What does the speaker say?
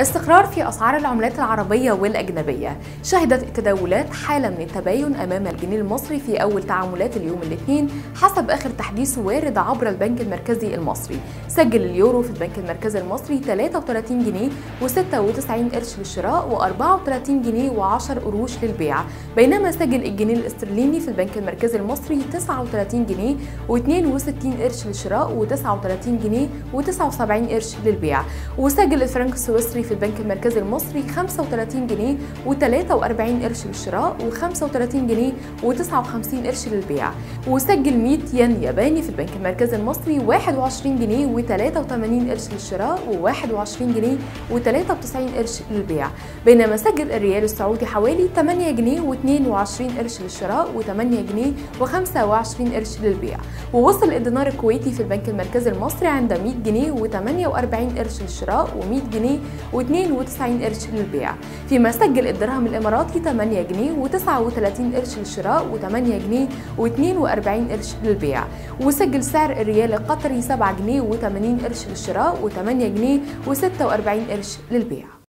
استقرار في أسعار العملات العربية والأجنبية. شهدت التداولات حالة من التباين أمام الجنيه المصري في أول تعاملات اليوم الاثنين حسب آخر تحديث وارد عبر البنك المركزي المصري. سجل اليورو في البنك المركزي المصري 33 جنيه و96 قرش للشراء و34 جنيه و10 قروش للبيع. بينما سجل الجنيه الاسترليني في البنك المركزي المصري 39 جنيه و62 قرش للشراء و39 جنيه و79 قرش للبيع. وسجل الفرنك السويسري في البنك المركزي المصري 35 جنيه و43 قرش للشراء و35 جنيه و59 قرش للبيع. وسجل 100 ين ياباني في البنك المركزي المصري 21 جنيه و83 قرش للشراء و21 جنيه و93 قرش للبيع. بينما سجل الريال السعودي حوالي 8 جنيه و22 قرش للشراء و8 جنيه و25 قرش للبيع. ووصل الدينار الكويتي في البنك المركزي المصري عند 100 جنيه و48 قرش للشراء و100 جنيه و92 قرش للبيع فيما سجل الدرهم الإماراتي 8 جنيه و39 قرش للشراء و8 جنيه و42 قرش للبيع. وسجل سعر الريال القطري 7 جنيه و80 قرش للشراء و8 جنيه و46 قرش للبيع.